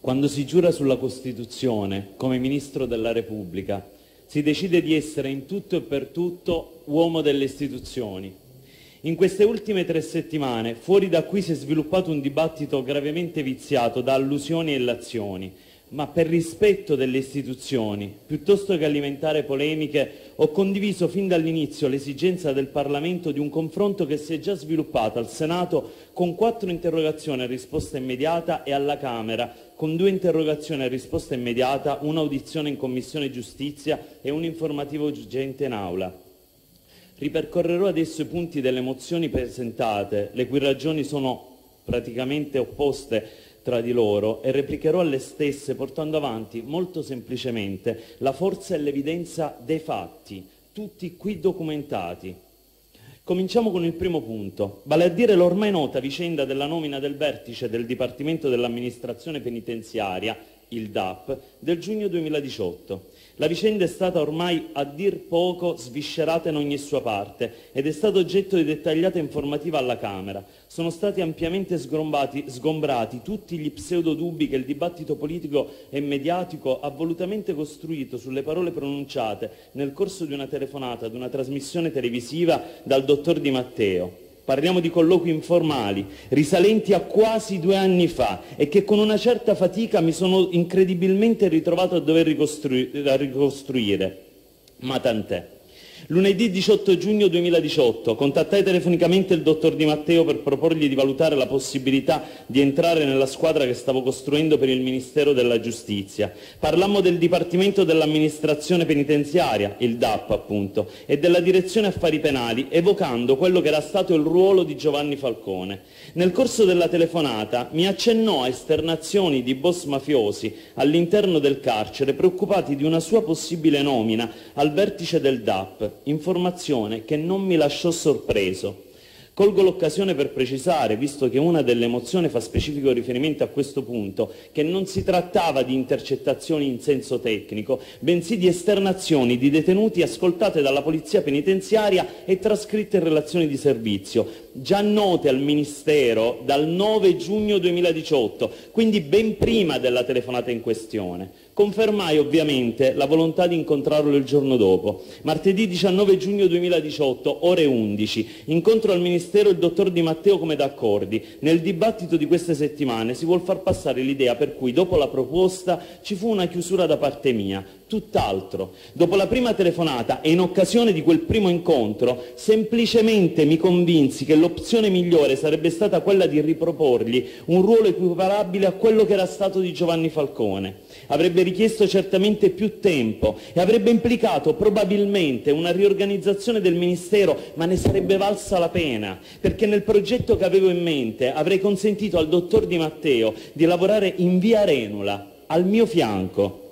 Quando si giura sulla Costituzione come Ministro della Repubblica, si decide di essere in tutto e per tutto uomo delle istituzioni. In queste ultime tre settimane, fuori da qui si è sviluppato un dibattito gravemente viziato da allusioni e illazioni, ma per rispetto delle istituzioni, piuttosto che alimentare polemiche, ho condiviso fin dall'inizio l'esigenza del Parlamento di un confronto che si è già sviluppato al Senato con quattro interrogazioni a risposta immediata e alla Camera con due interrogazioni a risposta immediata, un'audizione in Commissione Giustizia e un'informativa urgente in Aula. Ripercorrerò adesso i punti delle mozioni presentate, le cui ragioni sono praticamente opposte tra di loro e replicherò alle stesse portando avanti molto semplicemente la forza e l'evidenza dei fatti, tutti qui documentati. Cominciamo con il primo punto, vale a dire l'ormai nota vicenda della nomina del vertice del Dipartimento dell'Amministrazione Penitenziaria, il DAP, del giugno 2018. La vicenda è stata ormai a dir poco sviscerata in ogni sua parte ed è stato oggetto di dettagliata informativa alla Camera. Sono stati ampiamente sgombrati tutti gli pseudodubbi che il dibattito politico e mediatico ha volutamente costruito sulle parole pronunciate nel corso di una telefonata ad una trasmissione televisiva dal dottor Di Matteo. Parliamo di colloqui informali, risalenti a quasi due anni fa e che con una certa fatica mi sono incredibilmente ritrovato a dover ricostruire. Ma tant'è. Lunedì 18 giugno 2018 contattai telefonicamente il dottor Di Matteo per proporgli di valutare la possibilità di entrare nella squadra che stavo costruendo per il Ministero della Giustizia. Parlammo del Dipartimento dell'Amministrazione Penitenziaria, il DAP appunto, e della Direzione Affari Penali, evocando quello che era stato il ruolo di Giovanni Falcone. Nel corso della telefonata mi accennò a esternazioni di boss mafiosi all'interno del carcere preoccupati di una sua possibile nomina al vertice del DAP informazione che non mi lasciò sorpreso. Colgo l'occasione per precisare, visto che una delle mozioni fa specifico riferimento a questo punto, che non si trattava di intercettazioni in senso tecnico, bensì di esternazioni di detenuti ascoltate dalla Polizia Penitenziaria e trascritte in relazioni di servizio, già note al Ministero dal 9 giugno 2018, quindi ben prima della telefonata in questione. Confermai ovviamente la volontà di incontrarlo il giorno dopo. Martedì 19 giugno 2018, ore 11, incontro al Ministero il dottor Di Matteo come d'accordi. Nel dibattito di queste settimane si vuol far passare l'idea per cui dopo la proposta ci fu una chiusura da parte mia, tutt'altro. Dopo la prima telefonata e in occasione di quel primo incontro, semplicemente mi convinsi che l'opzione migliore sarebbe stata quella di riproporgli un ruolo equiparabile a quello che era stato di Giovanni Falcone avrebbe richiesto certamente più tempo e avrebbe implicato probabilmente una riorganizzazione del Ministero, ma ne sarebbe valsa la pena, perché nel progetto che avevo in mente avrei consentito al dottor Di Matteo di lavorare in via Renula, al mio fianco.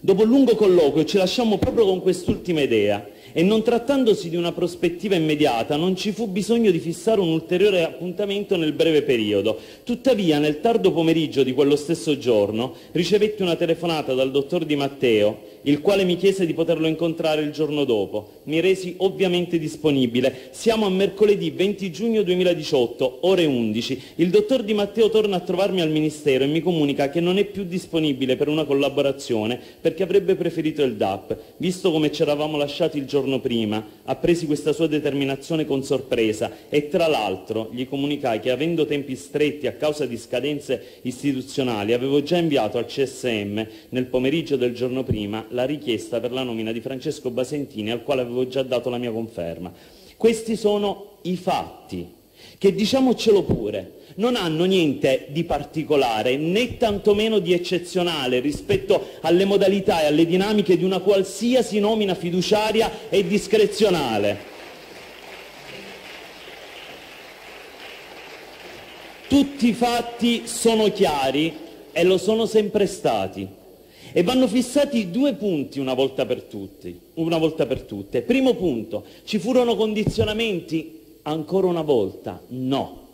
Dopo un lungo colloquio ci lasciamo proprio con quest'ultima idea e non trattandosi di una prospettiva immediata non ci fu bisogno di fissare un ulteriore appuntamento nel breve periodo. Tuttavia nel tardo pomeriggio di quello stesso giorno ricevetti una telefonata dal dottor Di Matteo il quale mi chiese di poterlo incontrare il giorno dopo. Mi resi ovviamente disponibile. Siamo a mercoledì 20 giugno 2018, ore 11. Il dottor Di Matteo torna a trovarmi al Ministero e mi comunica che non è più disponibile per una collaborazione perché avrebbe preferito il DAP. Visto come ci eravamo lasciati il giorno prima, ha presi questa sua determinazione con sorpresa e tra l'altro gli comunicai che avendo tempi stretti a causa di scadenze istituzionali avevo già inviato al CSM nel pomeriggio del giorno prima la richiesta per la nomina di Francesco Basentini al quale avevo già dato la mia conferma. Questi sono i fatti che, diciamocelo pure, non hanno niente di particolare né tantomeno di eccezionale rispetto alle modalità e alle dinamiche di una qualsiasi nomina fiduciaria e discrezionale. Tutti i fatti sono chiari e lo sono sempre stati. E vanno fissati due punti una volta per, tutti, una volta per tutte. Primo punto, ci furono condizionamenti? Ancora una volta, no.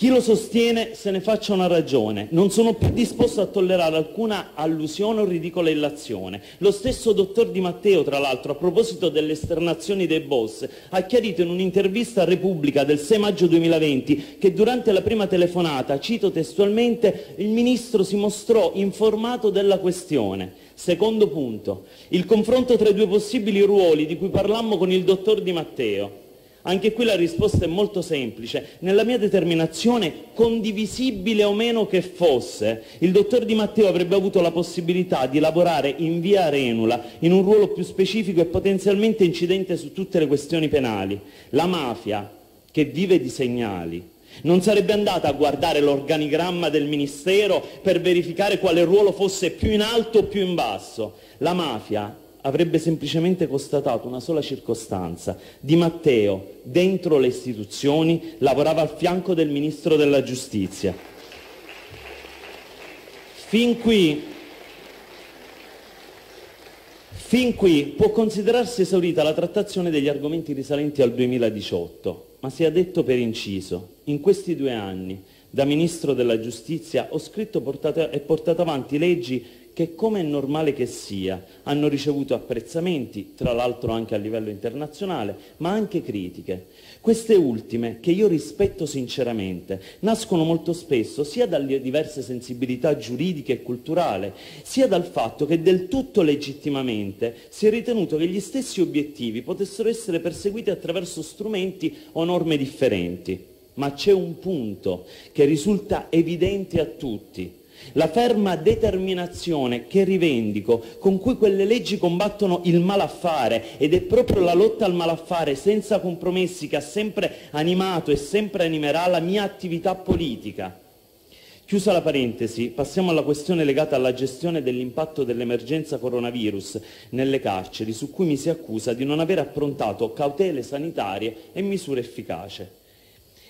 Chi lo sostiene se ne faccia una ragione. Non sono più disposto a tollerare alcuna allusione o ridicola illazione. Lo stesso dottor Di Matteo, tra l'altro, a proposito delle esternazioni dei boss, ha chiarito in un'intervista a Repubblica del 6 maggio 2020 che durante la prima telefonata, cito testualmente, il ministro si mostrò informato della questione. Secondo punto, il confronto tra i due possibili ruoli di cui parlammo con il dottor Di Matteo. Anche qui la risposta è molto semplice. Nella mia determinazione, condivisibile o meno che fosse, il dottor Di Matteo avrebbe avuto la possibilità di lavorare in via Renula in un ruolo più specifico e potenzialmente incidente su tutte le questioni penali. La mafia, che vive di segnali, non sarebbe andata a guardare l'organigramma del Ministero per verificare quale ruolo fosse più in alto o più in basso. La mafia avrebbe semplicemente constatato una sola circostanza. Di Matteo, dentro le istituzioni, lavorava al fianco del Ministro della Giustizia. Fin qui, fin qui può considerarsi esaurita la trattazione degli argomenti risalenti al 2018, ma sia detto per inciso, in questi due anni, da Ministro della Giustizia, ho scritto e portato avanti leggi che, come è normale che sia, hanno ricevuto apprezzamenti, tra l'altro anche a livello internazionale, ma anche critiche. Queste ultime, che io rispetto sinceramente, nascono molto spesso sia dalle diverse sensibilità giuridiche e culturali, sia dal fatto che del tutto legittimamente si è ritenuto che gli stessi obiettivi potessero essere perseguiti attraverso strumenti o norme differenti. Ma c'è un punto che risulta evidente a tutti la ferma determinazione che rivendico, con cui quelle leggi combattono il malaffare, ed è proprio la lotta al malaffare senza compromessi che ha sempre animato e sempre animerà la mia attività politica. Chiusa la parentesi, passiamo alla questione legata alla gestione dell'impatto dell'emergenza coronavirus nelle carceri, su cui mi si accusa di non aver approntato cautele sanitarie e misure efficaci.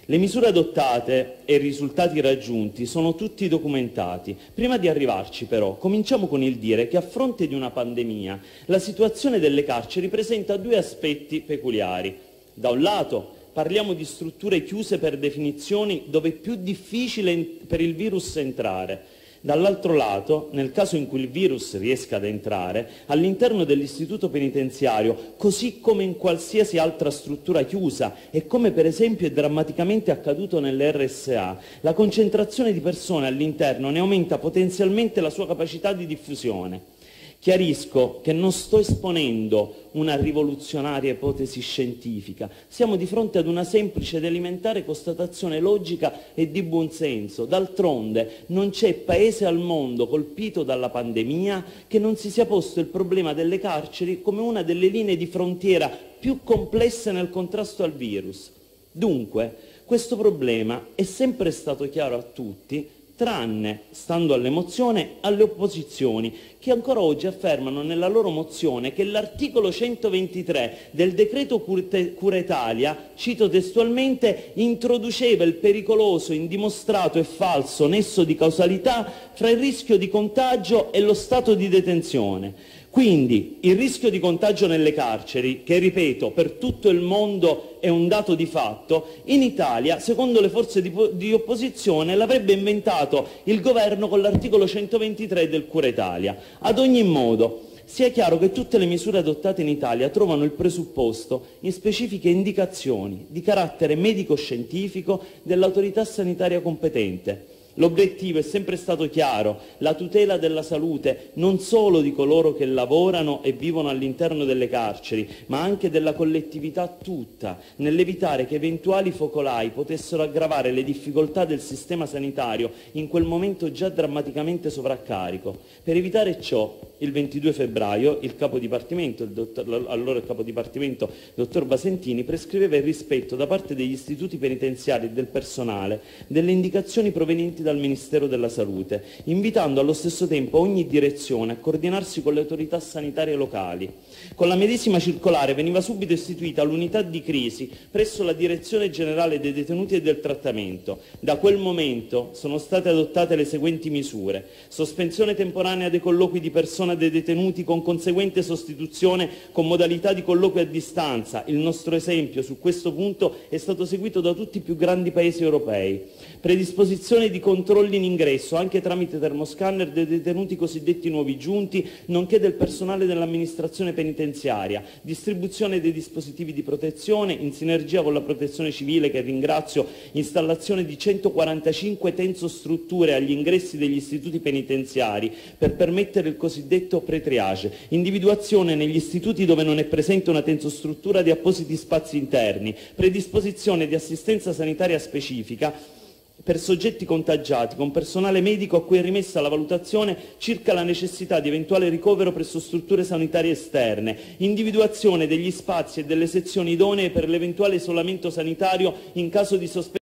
Le misure adottate e i risultati raggiunti sono tutti documentati. Prima di arrivarci però, cominciamo con il dire che a fronte di una pandemia la situazione delle carceri presenta due aspetti peculiari. Da un lato parliamo di strutture chiuse per definizioni dove è più difficile per il virus entrare, Dall'altro lato, nel caso in cui il virus riesca ad entrare, all'interno dell'istituto penitenziario, così come in qualsiasi altra struttura chiusa e come per esempio è drammaticamente accaduto nelle RSA, la concentrazione di persone all'interno ne aumenta potenzialmente la sua capacità di diffusione. Chiarisco che non sto esponendo una rivoluzionaria ipotesi scientifica, siamo di fronte ad una semplice ed elementare constatazione logica e di buonsenso. D'altronde non c'è paese al mondo colpito dalla pandemia che non si sia posto il problema delle carceri come una delle linee di frontiera più complesse nel contrasto al virus. Dunque, questo problema è sempre stato chiaro a tutti, tranne, stando all'emozione, alle opposizioni, che ancora oggi affermano nella loro mozione che l'articolo 123 del decreto Cura Italia, cito testualmente, introduceva il pericoloso, indimostrato e falso nesso di causalità fra il rischio di contagio e lo stato di detenzione. Quindi il rischio di contagio nelle carceri, che ripeto per tutto il mondo è un dato di fatto, in Italia, secondo le forze di, di opposizione, l'avrebbe inventato il governo con l'articolo 123 del Cura Italia. Ad ogni modo, sia chiaro che tutte le misure adottate in Italia trovano il presupposto in specifiche indicazioni di carattere medico-scientifico dell'autorità sanitaria competente L'obiettivo è sempre stato chiaro, la tutela della salute non solo di coloro che lavorano e vivono all'interno delle carceri, ma anche della collettività tutta, nell'evitare che eventuali focolai potessero aggravare le difficoltà del sistema sanitario in quel momento già drammaticamente sovraccarico. Per evitare ciò, il 22 febbraio il capo dipartimento, il dottor, allora il capo dipartimento, dottor Basentini, prescriveva il rispetto da parte degli istituti penitenziari e del personale delle indicazioni provenienti da dal Ministero della Salute, invitando allo stesso tempo ogni direzione a coordinarsi con le autorità sanitarie locali. Con la medesima circolare veniva subito istituita l'unità di crisi presso la Direzione Generale dei Detenuti e del Trattamento. Da quel momento sono state adottate le seguenti misure. Sospensione temporanea dei colloqui di persona dei detenuti con conseguente sostituzione con modalità di colloquio a distanza. Il nostro esempio su questo punto è stato seguito da tutti i più grandi paesi europei. Predisposizione di controlli in ingresso, anche tramite termoscanner, dei detenuti cosiddetti nuovi giunti, nonché del personale dell'amministrazione penitenziaria. Distribuzione dei dispositivi di protezione, in sinergia con la protezione civile, che ringrazio, installazione di 145 tensostrutture agli ingressi degli istituti penitenziari per permettere il cosiddetto pre-triage. Individuazione negli istituti dove non è presente una tensostruttura di appositi spazi interni. Predisposizione di assistenza sanitaria specifica per soggetti contagiati con personale medico a cui è rimessa la valutazione circa la necessità di eventuale ricovero presso strutture sanitarie esterne, individuazione degli spazi e delle sezioni idonee per l'eventuale isolamento sanitario in caso di sospetto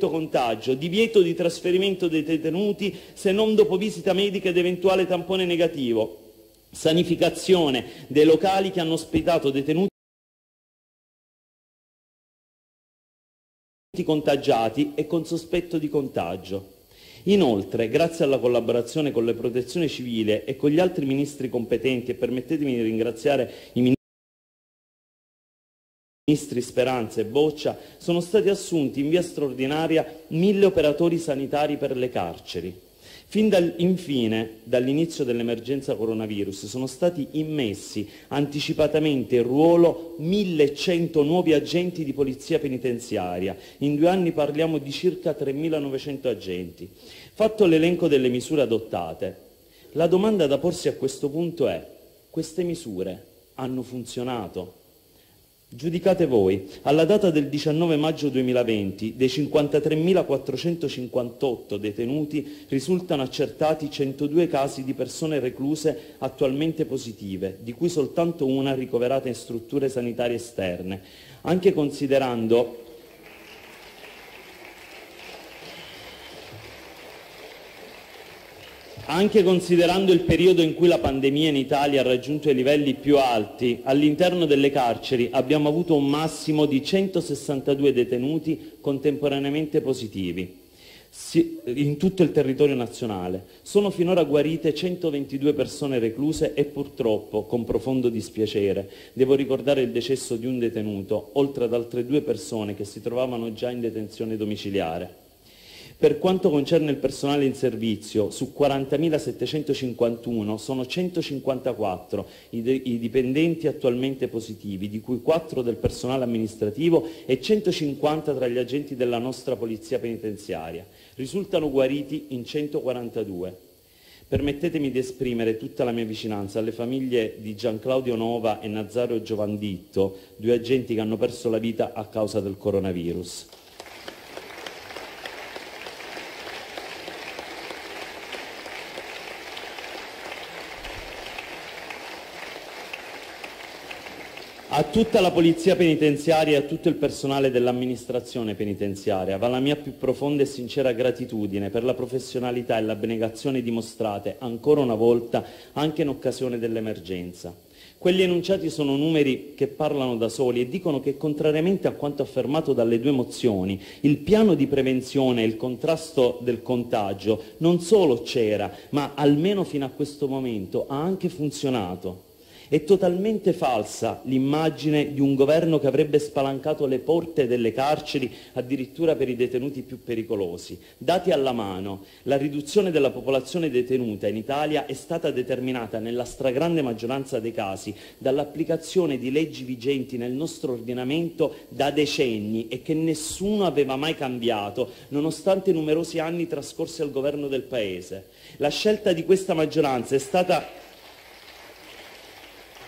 contagio, divieto di trasferimento dei detenuti se non dopo visita medica ed eventuale tampone negativo, sanificazione dei locali che hanno ospitato detenuti contagiati e con sospetto di contagio. Inoltre, grazie alla collaborazione con le protezioni civili e con gli altri ministri competenti, e permettetemi di ringraziare i ministri Speranza e Boccia, sono stati assunti in via straordinaria mille operatori sanitari per le carceri. Fin dal, infine, dall'inizio dell'emergenza coronavirus, sono stati immessi anticipatamente in ruolo 1.100 nuovi agenti di polizia penitenziaria. In due anni parliamo di circa 3.900 agenti. Fatto l'elenco delle misure adottate, la domanda da porsi a questo punto è queste misure hanno funzionato? Giudicate voi, alla data del 19 maggio 2020, dei 53.458 detenuti risultano accertati 102 casi di persone recluse attualmente positive, di cui soltanto una ricoverata in strutture sanitarie esterne, anche considerando Anche considerando il periodo in cui la pandemia in Italia ha raggiunto i livelli più alti, all'interno delle carceri abbiamo avuto un massimo di 162 detenuti contemporaneamente positivi in tutto il territorio nazionale. Sono finora guarite 122 persone recluse e purtroppo, con profondo dispiacere, devo ricordare il decesso di un detenuto, oltre ad altre due persone che si trovavano già in detenzione domiciliare. Per quanto concerne il personale in servizio, su 40.751 sono 154 i, dipendenti attualmente positivi, di cui 4 del personale amministrativo e 150 tra gli agenti della nostra Polizia Penitenziaria. Risultano guariti in 142. Permettetemi di esprimere tutta la mia vicinanza alle famiglie di Gianclaudio Nova e Nazario Giovanditto, due agenti che hanno perso la vita a causa del coronavirus. A tutta la polizia penitenziaria e a tutto il personale dell'amministrazione penitenziaria va la mia più profonda e sincera gratitudine per la professionalità e l'abnegazione dimostrate ancora una volta anche in occasione dell'emergenza. Quelli enunciati sono numeri che parlano da soli e dicono che, contrariamente a quanto affermato dalle due mozioni, il piano di prevenzione e il contrasto del contagio non solo c'era, ma almeno fino a questo momento ha anche funzionato. È totalmente falsa l'immagine di un governo che avrebbe spalancato le porte delle carceri addirittura per i detenuti più pericolosi. Dati alla mano, la riduzione della popolazione detenuta in Italia è stata determinata nella stragrande maggioranza dei casi dall'applicazione di leggi vigenti nel nostro ordinamento da decenni e che nessuno aveva mai cambiato, nonostante numerosi anni trascorsi al governo del Paese. La scelta di questa maggioranza è stata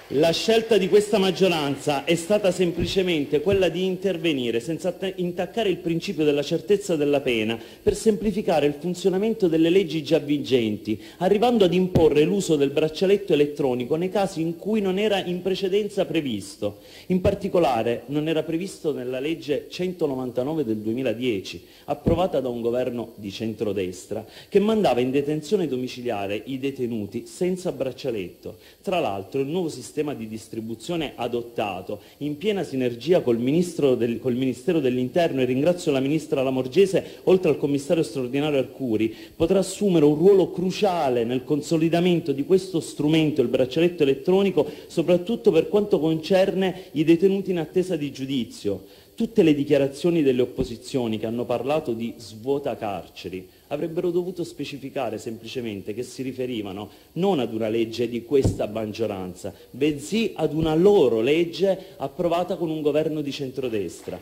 La scelta di questa maggioranza è stata semplicemente quella di intervenire senza intaccare il principio della certezza della pena per semplificare il funzionamento delle leggi già vigenti, arrivando ad imporre l'uso del braccialetto elettronico nei casi in cui non era in precedenza previsto. In particolare non era previsto nella legge 199 del 2010, approvata da un governo di centrodestra, che mandava in detenzione domiciliare i detenuti senza braccialetto. Tra l'altro il nuovo sistema sistema di distribuzione adottato in piena sinergia col, del, col Ministero dell'Interno e ringrazio la Ministra Lamorgese oltre al Commissario straordinario Arcuri, potrà assumere un ruolo cruciale nel consolidamento di questo strumento, il braccialetto elettronico, soprattutto per quanto concerne i detenuti in attesa di giudizio. Tutte le dichiarazioni delle opposizioni che hanno parlato di svuota carceri avrebbero dovuto specificare semplicemente che si riferivano non ad una legge di questa maggioranza, bensì ad una loro legge approvata con un governo di centrodestra.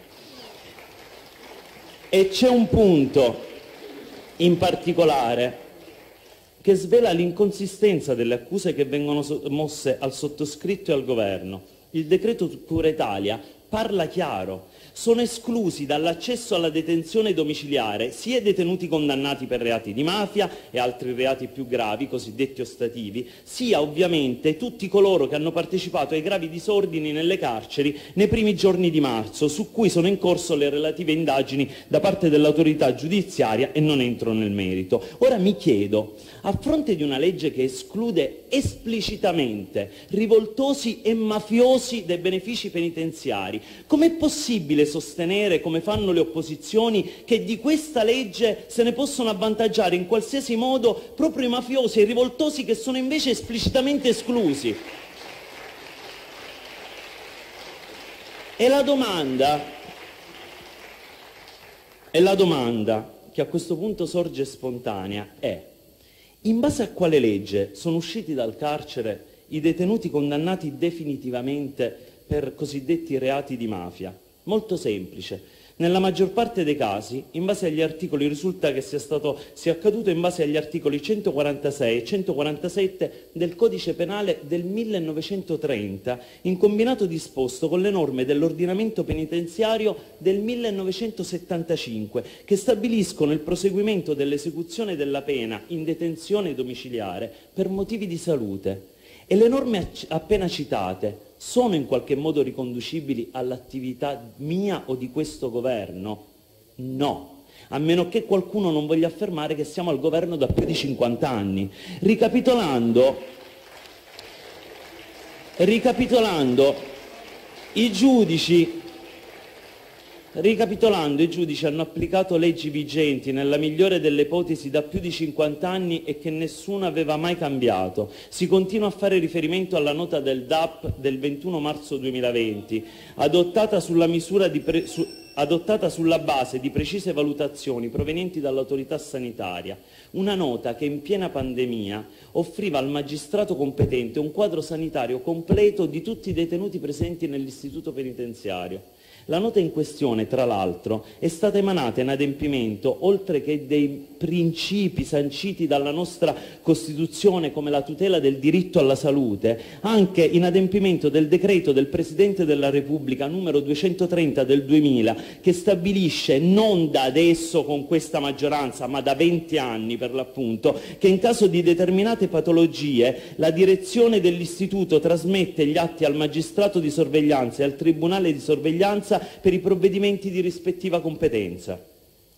E c'è un punto in particolare che svela l'inconsistenza delle accuse che vengono mosse al sottoscritto e al governo. Il decreto Cura Italia parla chiaro, sono esclusi dall'accesso alla detenzione domiciliare sia i detenuti condannati per reati di mafia e altri reati più gravi, cosiddetti ostativi, sia ovviamente tutti coloro che hanno partecipato ai gravi disordini nelle carceri nei primi giorni di marzo, su cui sono in corso le relative indagini da parte dell'autorità giudiziaria e non entro nel merito. Ora mi chiedo, a fronte di una legge che esclude esplicitamente rivoltosi e mafiosi dai benefici penitenziari, com'è possibile possibile sostenere, come fanno le opposizioni, che di questa legge se ne possono avvantaggiare in qualsiasi modo proprio i mafiosi e i rivoltosi che sono invece esplicitamente esclusi. E la domanda, e la domanda che a questo punto sorge spontanea è in base a quale legge sono usciti dal carcere i detenuti condannati definitivamente per cosiddetti reati di mafia? Molto semplice. Nella maggior parte dei casi, in base agli articoli, risulta che sia, stato, sia accaduto in base agli articoli 146 e 147 del Codice Penale del 1930, in combinato disposto con le norme dell'ordinamento penitenziario del 1975, che stabiliscono il proseguimento dell'esecuzione della pena in detenzione domiciliare per motivi di salute. E le norme appena citate sono in qualche modo riconducibili all'attività mia o di questo governo? No, a meno che qualcuno non voglia affermare che siamo al governo da più di 50 anni. Ricapitolando, ricapitolando i giudici Ricapitolando, i giudici hanno applicato leggi vigenti, nella migliore delle ipotesi, da più di 50 anni e che nessuno aveva mai cambiato. Si continua a fare riferimento alla nota del DAP del 21 marzo 2020, adottata sulla, pre, su, adottata sulla base di precise valutazioni provenienti dall'autorità sanitaria. Una nota che in piena pandemia offriva al magistrato competente un quadro sanitario completo di tutti i detenuti presenti nell'istituto penitenziario. La nota in questione, tra l'altro, è stata emanata in adempimento, oltre che dei principi sanciti dalla nostra Costituzione come la tutela del diritto alla salute, anche in adempimento del decreto del Presidente della Repubblica numero 230 del 2000, che stabilisce non da adesso con questa maggioranza, ma da 20 anni per l'appunto, che in caso di determinate patologie la direzione dell'istituto trasmette gli atti al magistrato di sorveglianza e al tribunale di sorveglianza per i provvedimenti di rispettiva competenza.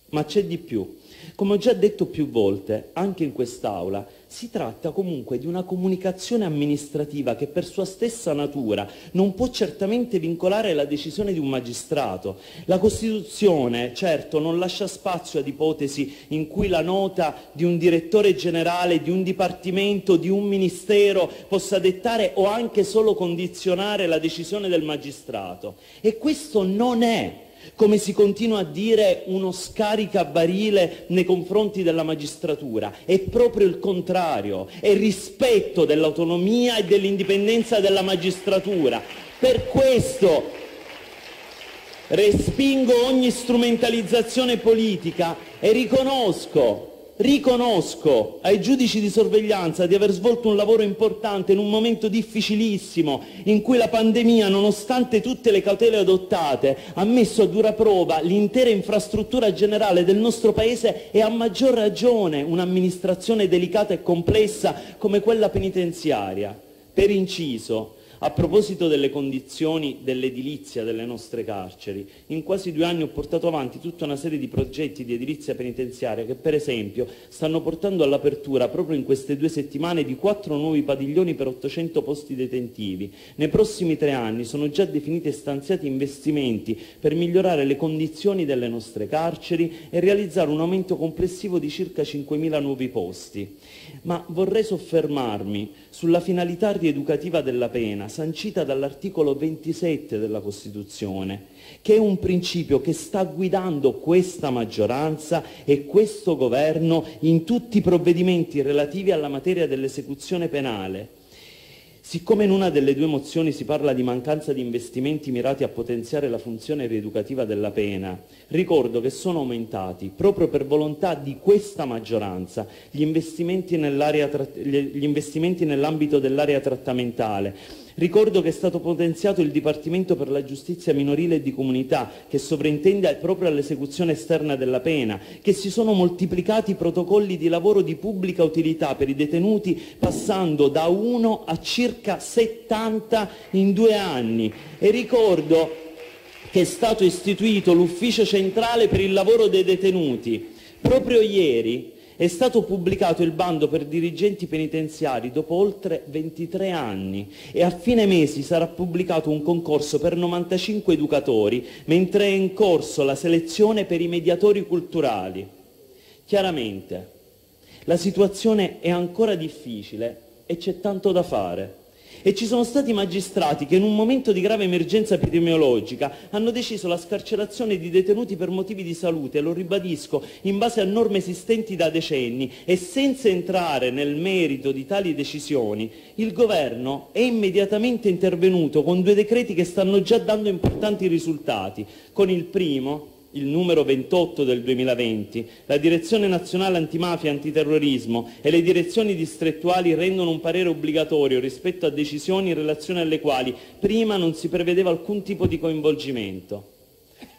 Ma c'è di più. Come ho già detto più volte, anche in quest'Aula, si tratta comunque di una comunicazione amministrativa che per sua stessa natura non può certamente vincolare la decisione di un magistrato. La Costituzione, certo, non lascia spazio ad ipotesi in cui la nota di un direttore generale, di un dipartimento, di un ministero possa dettare o anche solo condizionare la decisione del magistrato. E questo non è come si continua a dire, uno scaricabarile nei confronti della magistratura. È proprio il contrario, è rispetto dell'autonomia e dell'indipendenza della magistratura. Per questo respingo ogni strumentalizzazione politica e riconosco Riconosco ai giudici di sorveglianza di aver svolto un lavoro importante in un momento difficilissimo in cui la pandemia, nonostante tutte le cautele adottate, ha messo a dura prova l'intera infrastruttura generale del nostro Paese e a maggior ragione un'amministrazione delicata e complessa come quella penitenziaria. Per inciso, a proposito delle condizioni dell'edilizia delle nostre carceri, in quasi due anni ho portato avanti tutta una serie di progetti di edilizia penitenziaria che, per esempio, stanno portando all'apertura proprio in queste due settimane di quattro nuovi padiglioni per 800 posti detentivi. Nei prossimi tre anni sono già definiti e stanziati investimenti per migliorare le condizioni delle nostre carceri e realizzare un aumento complessivo di circa 5.000 nuovi posti. Ma vorrei soffermarmi sulla finalità rieducativa della pena, sancita dall'articolo 27 della Costituzione, che è un principio che sta guidando questa maggioranza e questo governo in tutti i provvedimenti relativi alla materia dell'esecuzione penale. Siccome in una delle due mozioni si parla di mancanza di investimenti mirati a potenziare la funzione rieducativa della pena, ricordo che sono aumentati, proprio per volontà di questa maggioranza, gli investimenti nell'ambito dell'area trattamentale, Ricordo che è stato potenziato il Dipartimento per la giustizia minorile e di comunità, che sovrintende proprio all'esecuzione esterna della pena, che si sono moltiplicati i protocolli di lavoro di pubblica utilità per i detenuti, passando da 1 a circa 70 in due anni. E ricordo che è stato istituito l'Ufficio centrale per il lavoro dei detenuti. Proprio ieri è stato pubblicato il bando per dirigenti penitenziari dopo oltre 23 anni e a fine mesi sarà pubblicato un concorso per 95 educatori, mentre è in corso la selezione per i mediatori culturali. Chiaramente, la situazione è ancora difficile e c'è tanto da fare. E ci sono stati magistrati che in un momento di grave emergenza epidemiologica hanno deciso la scarcerazione di detenuti per motivi di salute, lo ribadisco, in base a norme esistenti da decenni e senza entrare nel merito di tali decisioni, il governo è immediatamente intervenuto con due decreti che stanno già dando importanti risultati. Con il primo, il numero 28 del 2020, la Direzione Nazionale Antimafia e Antiterrorismo e le direzioni distrettuali rendono un parere obbligatorio rispetto a decisioni in relazione alle quali prima non si prevedeva alcun tipo di coinvolgimento.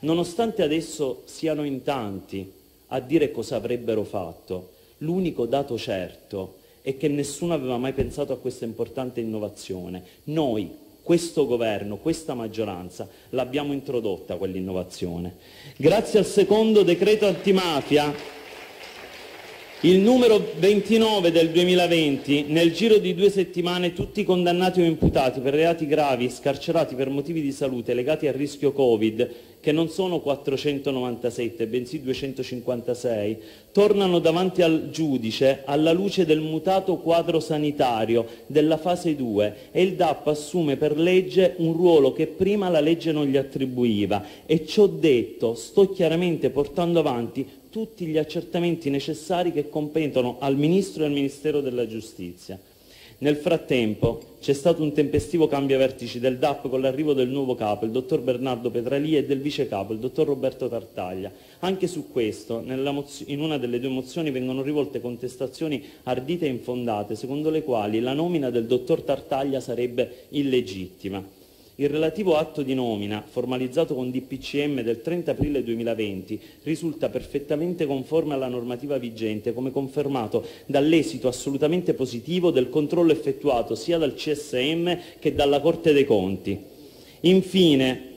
Nonostante adesso siano in tanti a dire cosa avrebbero fatto, l'unico dato certo è che nessuno aveva mai pensato a questa importante innovazione. Noi, questo governo, questa maggioranza, l'abbiamo introdotta quell'innovazione. Grazie al secondo decreto antimafia, il numero 29 del 2020, nel giro di due settimane tutti i condannati o imputati per reati gravi scarcerati per motivi di salute legati al rischio Covid che non sono 497 bensì 256, tornano davanti al giudice alla luce del mutato quadro sanitario della fase 2 e il DAP assume per legge un ruolo che prima la legge non gli attribuiva e ciò detto sto chiaramente portando avanti tutti gli accertamenti necessari che competono al Ministro e al Ministero della Giustizia. Nel frattempo c'è stato un tempestivo cambio a vertici del DAP con l'arrivo del nuovo capo, il dottor Bernardo Petralia, e del vice capo, il dottor Roberto Tartaglia. Anche su questo, in una delle due mozioni vengono rivolte contestazioni ardite e infondate, secondo le quali la nomina del dottor Tartaglia sarebbe illegittima. Il relativo atto di nomina, formalizzato con DPCM del 30 aprile 2020, risulta perfettamente conforme alla normativa vigente, come confermato dall'esito assolutamente positivo del controllo effettuato sia dal CSM che dalla Corte dei Conti. Infine,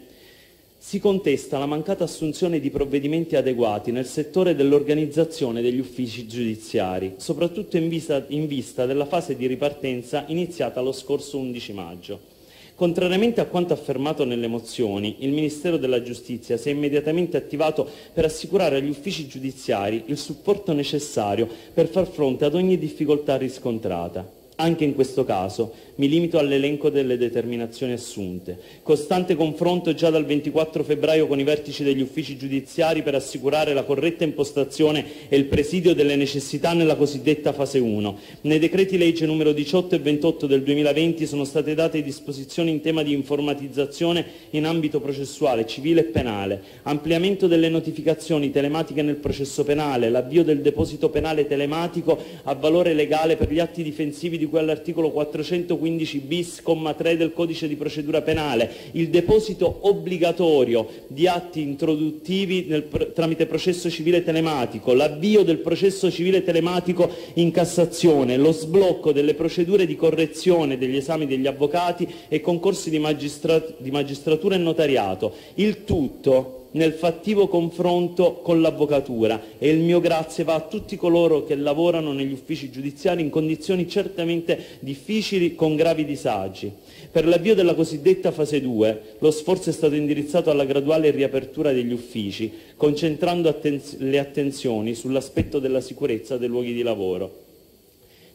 si contesta la mancata assunzione di provvedimenti adeguati nel settore dell'organizzazione degli uffici giudiziari, soprattutto in vista, in vista della fase di ripartenza iniziata lo scorso 11 maggio. Contrariamente a quanto affermato nelle mozioni, il Ministero della Giustizia si è immediatamente attivato per assicurare agli uffici giudiziari il supporto necessario per far fronte ad ogni difficoltà riscontrata. Anche in questo caso mi limito all'elenco delle determinazioni assunte. Costante confronto già dal 24 febbraio con i vertici degli uffici giudiziari per assicurare la corretta impostazione e il presidio delle necessità nella cosiddetta fase 1. Nei decreti legge numero 18 e 28 del 2020 sono state date disposizioni in tema di informatizzazione in ambito processuale, civile e penale, ampliamento delle notificazioni telematiche nel processo penale, l'avvio del deposito penale telematico a valore legale per gli atti difensivi di cui all'articolo 415 bis, comma 3 del codice di procedura penale, il deposito obbligatorio di atti introduttivi nel, tramite processo civile telematico, l'avvio del processo civile telematico in Cassazione, lo sblocco delle procedure di correzione degli esami degli avvocati e concorsi di, magistrat di magistratura e notariato. Il tutto nel fattivo confronto con l'avvocatura e il mio grazie va a tutti coloro che lavorano negli uffici giudiziari in condizioni certamente difficili con gravi disagi. Per l'avvio della cosiddetta fase 2 lo sforzo è stato indirizzato alla graduale riapertura degli uffici, concentrando attenz le attenzioni sull'aspetto della sicurezza dei luoghi di lavoro.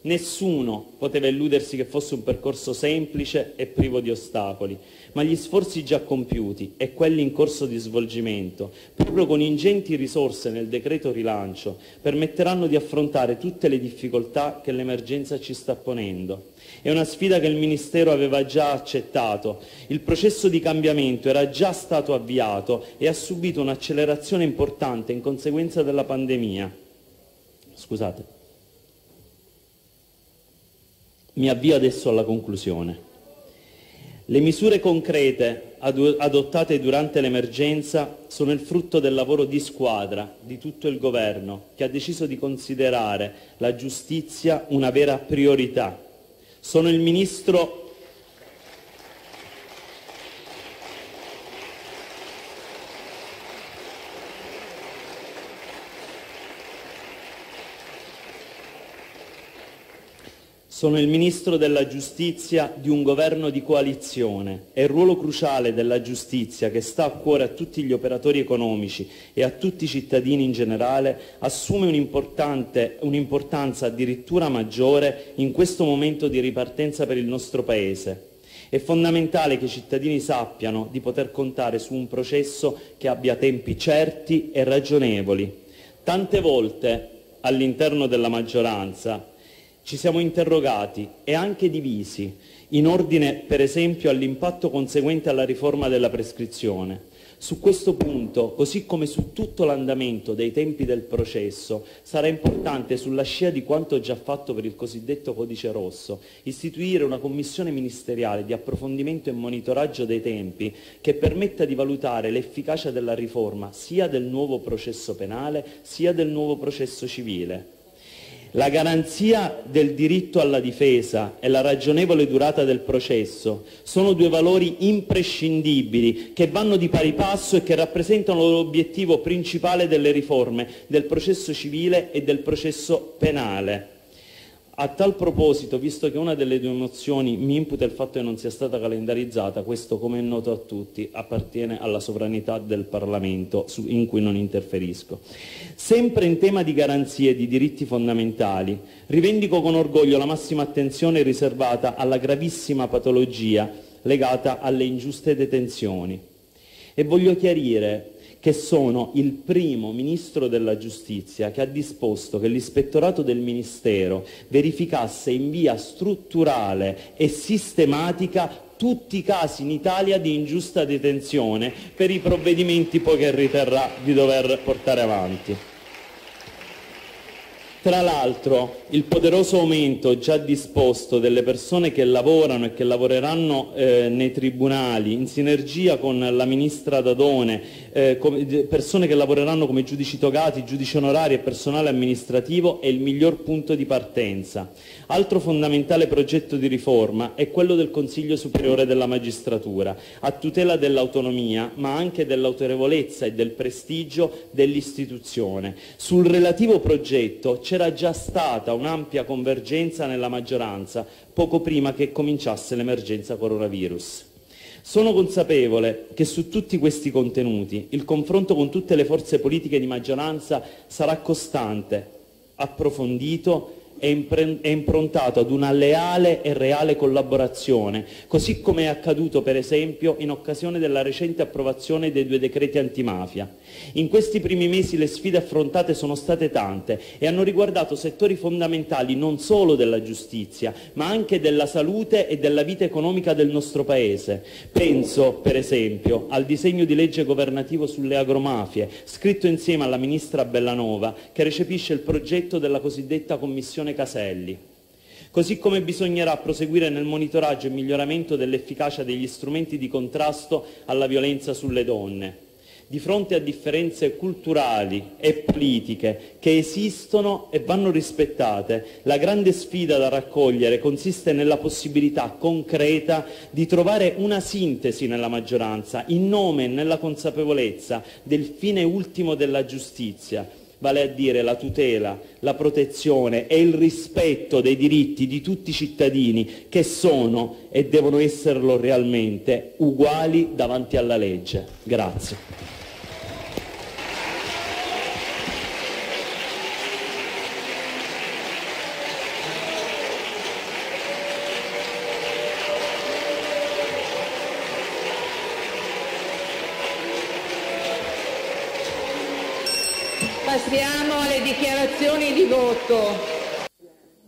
Nessuno poteva illudersi che fosse un percorso semplice e privo di ostacoli, ma gli sforzi già compiuti e quelli in corso di svolgimento, proprio con ingenti risorse nel decreto rilancio, permetteranno di affrontare tutte le difficoltà che l'emergenza ci sta ponendo. È una sfida che il Ministero aveva già accettato. Il processo di cambiamento era già stato avviato e ha subito un'accelerazione importante in conseguenza della pandemia. Scusate. Mi avvio adesso alla conclusione. Le misure concrete adottate durante l'emergenza sono il frutto del lavoro di squadra di tutto il Governo, che ha deciso di considerare la giustizia una vera priorità. Sono il Ministro Sono il Ministro della Giustizia di un governo di coalizione e il ruolo cruciale della giustizia, che sta a cuore a tutti gli operatori economici e a tutti i cittadini in generale, assume un'importanza addirittura maggiore in questo momento di ripartenza per il nostro Paese. È fondamentale che i cittadini sappiano di poter contare su un processo che abbia tempi certi e ragionevoli. Tante volte all'interno della maggioranza ci siamo interrogati e anche divisi in ordine, per esempio, all'impatto conseguente alla riforma della prescrizione. Su questo punto, così come su tutto l'andamento dei tempi del processo, sarà importante, sulla scia di quanto già fatto per il cosiddetto codice rosso, istituire una commissione ministeriale di approfondimento e monitoraggio dei tempi che permetta di valutare l'efficacia della riforma sia del nuovo processo penale sia del nuovo processo civile. La garanzia del diritto alla difesa e la ragionevole durata del processo sono due valori imprescindibili che vanno di pari passo e che rappresentano l'obiettivo principale delle riforme del processo civile e del processo penale. A tal proposito, visto che una delle due mozioni mi imputa il fatto che non sia stata calendarizzata, questo come è noto a tutti appartiene alla sovranità del Parlamento in cui non interferisco. Sempre in tema di garanzie di diritti fondamentali, rivendico con orgoglio la massima attenzione riservata alla gravissima patologia legata alle ingiuste detenzioni. E voglio chiarire che sono il primo Ministro della Giustizia che ha disposto che l'ispettorato del Ministero verificasse in via strutturale e sistematica tutti i casi in Italia di ingiusta detenzione per i provvedimenti poi che riterrà di dover portare avanti. Tra l'altro il poderoso aumento già disposto delle persone che lavorano e che lavoreranno eh, nei tribunali in sinergia con la Ministra Dadone, eh, persone che lavoreranno come giudici togati, giudici onorari e personale amministrativo è il miglior punto di partenza. Altro fondamentale progetto di riforma è quello del Consiglio Superiore della Magistratura, a tutela dell'autonomia ma anche dell'autorevolezza e del prestigio dell'istituzione. Sul relativo progetto c'era già stata un'ampia convergenza nella maggioranza poco prima che cominciasse l'emergenza coronavirus. Sono consapevole che su tutti questi contenuti il confronto con tutte le forze politiche di maggioranza sarà costante, approfondito è, improntato ad una leale e reale collaborazione, così come è accaduto per esempio in occasione della recente approvazione dei due decreti antimafia. In questi primi mesi le sfide affrontate sono state tante e hanno riguardato settori fondamentali non solo della giustizia, ma anche della salute e della vita economica del nostro Paese. Penso, per esempio, al disegno di legge governativo sulle agromafie, scritto insieme alla Ministra Bellanova, che recepisce il progetto della cosiddetta Commissione Caselli. Così come bisognerà proseguire nel monitoraggio e miglioramento dell'efficacia degli strumenti di contrasto alla violenza sulle donne. Di fronte a differenze culturali e politiche che esistono e vanno rispettate, la grande sfida da raccogliere consiste nella possibilità concreta di trovare una sintesi nella maggioranza in nome e nella consapevolezza del fine ultimo della giustizia, vale a dire la tutela, la protezione e il rispetto dei diritti di tutti i cittadini che sono e devono esserlo realmente uguali davanti alla legge. Grazie. Passiamo alle dichiarazioni di voto.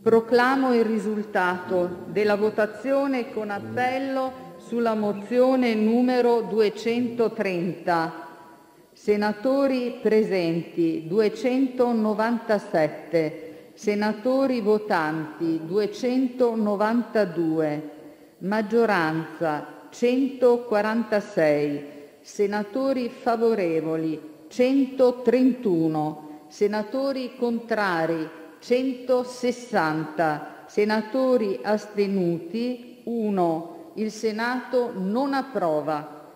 Proclamo il risultato della votazione con appello sulla mozione numero 230. Senatori presenti 297, senatori votanti 292, maggioranza 146, senatori favorevoli 131, senatori contrari 160, senatori astenuti 1. Il Senato non approva.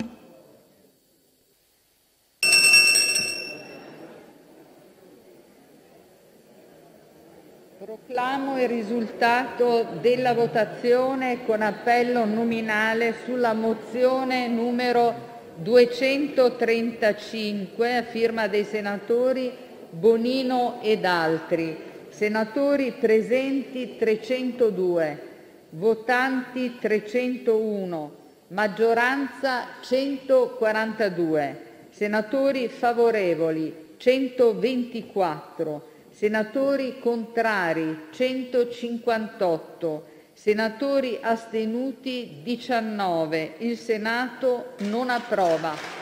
Proclamo il risultato della votazione con appello nominale sulla mozione numero 235 a firma dei senatori Bonino ed altri. Senatori presenti 302, votanti 301, maggioranza 142, senatori favorevoli 124, senatori contrari 158, Senatori astenuti 19. Il Senato non approva.